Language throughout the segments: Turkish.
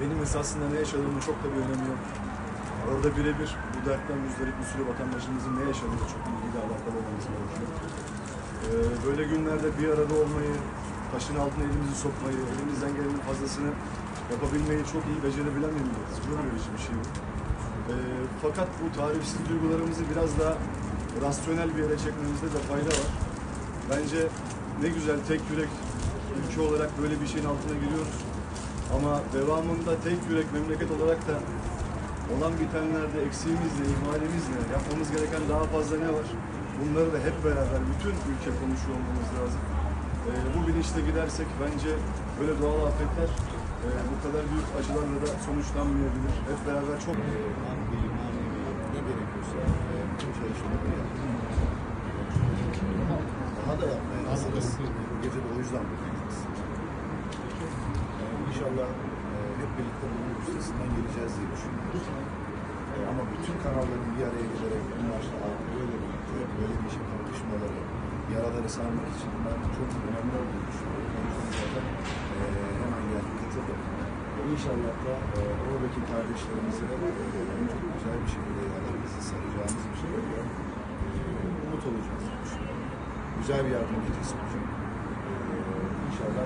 benim esasında ne yaşadığımın çok da bir önemi yok. Orada birebir bu dertten müzdarip bir sürü vatandaşımızın ne yaşadığı çok ilgili alakalı olmamız gerekiyor. Ee, böyle günlerde bir arada olmayı, taşın altına elimizi sokmayı, elimizden gelenin fazlasını yapabilmeyi çok iyi becerebilen bir milletiz. Gurur bir şey bu. Ee, fakat bu tarifsiz duygularımızı biraz daha rasyonel bir yere çekmemizde de fayda var. Bence ne güzel tek yürek ülke olarak böyle bir şeyin altına giriyoruz. Ama devamında tek yürek memleket olarak da olan bitenlerde eksiğimiz ne, ihmalimiz ne, yapmamız gereken daha fazla ne var? Bunları da hep beraber bütün ülke konuşuyor olmamız lazım. Ee, bu bilinçle gidersek bence böyle doğal afetler e, bu kadar büyük acılarla da sonuçlanmayabilir. Hep beraber çok maddi, manevi ne gerekiyorsa e, bütün çalışmaları yaptık. Daha da yapmaya hazırız. Gece de o yüzden buradayız. İnşallah e, hep birlikte bunun üstesinden geleceğiz diye düşünüyoruz. E, ama bütün kanalların bir araya gelerek bunlar böyle birlikte böyle bir işin kalkışmaları, yaraları sarmak için ben çok önemli olduğunu düşünüyorum. O yüzden zaten e, hemen geldim katıldım. E, İnşallah da e, oradaki kardeşlerimize e, çok güzel bir şekilde yaralarımızı saracağımız bir şekilde e, umut olacağız. Güzel bir yardım gecesi olacak. E, İnşallah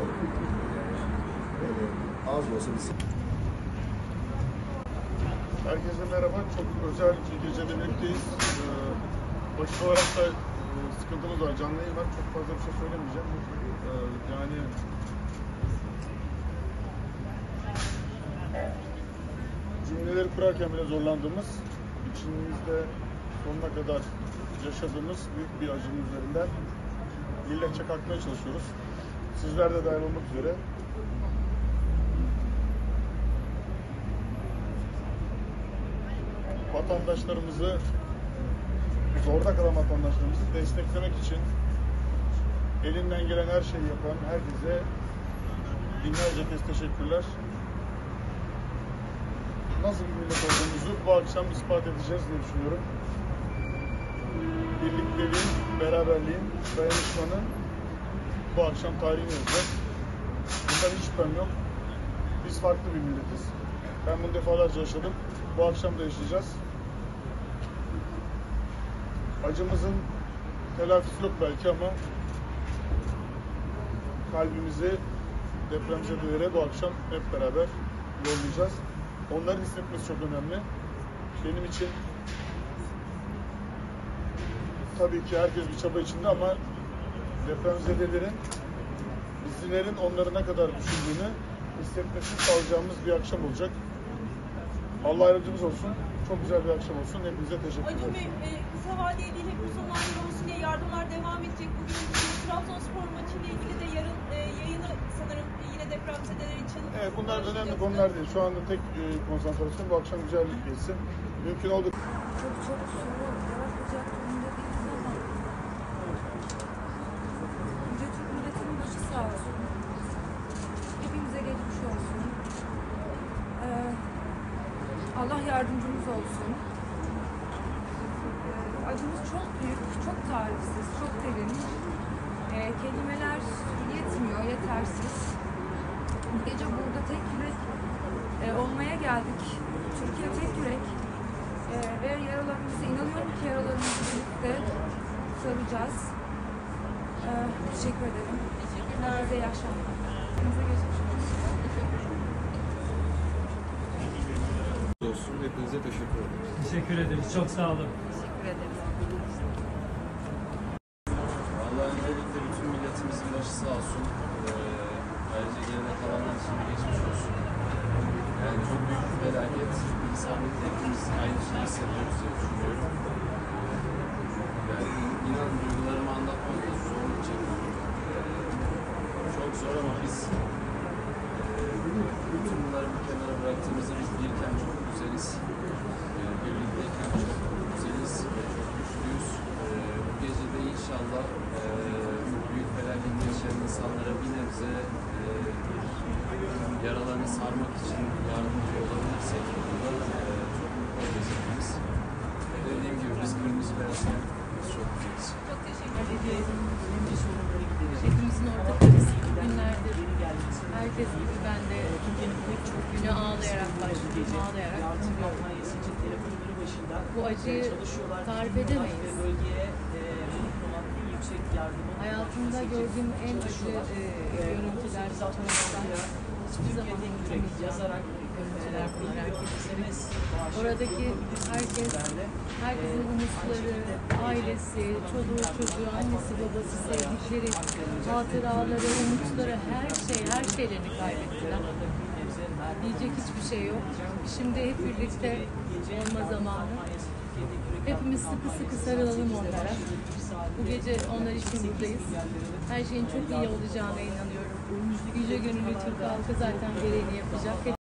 böyle az da olsa bir Herkese merhaba. Çok özel bir gecede birlikteyiz. Ee, vakit olarak da e, sıkıntımız var. Canlı yayın var. Çok fazla bir şey söylemeyeceğim. Ee, yani cümleleri kurarken bile zorlandığımız, içimizde sonuna kadar yaşadığımız büyük bir acının üzerinden milletçe kalkmaya çalışıyoruz. Sizler de dahil üzere vatandaşlarımızı zorda kalan vatandaşlarımızı desteklemek için elinden gelen her şeyi yapan herkese binlerce kez teşekkürler. Nasıl bir millet olduğumuzu bu akşam ispat edeceğiz diye düşünüyorum. Birlikteliğin, beraberliğin, dayanışmanın bu akşam tarihini yazacak. Bundan hiç şüphem yok. Biz farklı bir milletiz. Ben bunu defalarca yaşadım. Bu akşam da yaşayacağız. Acımızın telafisi yok belki ama kalbimizi depremzedelere bu akşam hep beraber yollayacağız. Onların hissetmesi çok önemli. Benim için tabii ki herkes bir çaba içinde ama depremzedelerin bizlerin onları ne kadar düşündüğünü hissetmesini sağlayacağımız bir akşam olacak. Allah yardımcımız olsun. Çok güzel bir akşam olsun. Hepinize teşekkür Acun ederim. Bey, e, kısa vadeli değil, hep uzun vadeli olsun diye yardımlar devam edecek. Bugün Trabzonspor maçıyla ilgili de yarın e, yayını sanırım yine depremzedeler için. Evet bunlar önemli konular değil. Şu anda tek e, konsantrasyon bu akşam güzel bir geçsin. Mümkün olduğu çok çok soru yaratacak durumda değiliz ama önce Türk milletinin başı sağ olsun. Hepimize geçmiş olsun. Ee, Allah yardımcımız olsun. Ee, acımız çok büyük, çok tarifsiz, çok derin. Ee, kelimeler yetmiyor, yetersiz. Bu gece burada tek yürek e, olmaya geldik. Türkiye tek yürek. Ee, ve yaralarımızı, inanıyorum ki yaralarımızı birlikte saracağız. Teşekkür ederim. Herkese iyi akşamlar. Hepinize geçmiş olsun. Olsun. Hepinize teşekkür ederim. Teşekkür ederiz. Çok sağ olun. Teşekkür ederiz. Vallahi öncelikle bütün milletimizin başı sağ olsun. Ee, ayrıca geride kalanlar için geçmiş olsun. Yani çok büyük bir felaket. İnsanlıkta hepimiz aynı şeyi hissediyoruz diye düşünüyorum. Yani inan duygularımı anlatmakta zorluk çekiyorum. Ee, çok zor ama biz e, bütün bunları bir kenara bıraktığımızda biz birken çok güzeliz. Ee, birlikteyken çok güzeliz ve çok güçlüyüz. Ee, bu gece de inşallah e, bu büyük felaketi yaşayan insanlara bir nebze e, yaralarını sarmak için yardımcı olabilirsek burada e, çok mutlu olacağız dediğim gibi biz kırmızı beyaz biz çok güzeliz. Çok teşekkür ederim. Hepimizin ortak acısı günlerdir. Herkes gibi ben de pek çok gün güne ağlayarak başladım, ağlayarak. Bu acıyı tarif edemeyiz. Hayatımda gördüğüm en acı e, görüntüler, fotoğraflar hiçbir zaman unutamayacağım görüntüler bunlar herkesin. Oradaki herkes, herkesin umutları, ailesi, çoluğu, çocuğu, annesi, babası, sevdikleri, hatıraları, umutları, her şey, her şeylerini kaybettiler. Diyecek hiçbir şey yok. Şimdi hep birlikte olma zamanı. Hepimiz sıkı sıkı sarılalım onlara. Bu gece onlar için buradayız. Her şeyin çok iyi olacağına inanıyorum. Yüce gönüllü Türk halkı zaten gereğini yapacak.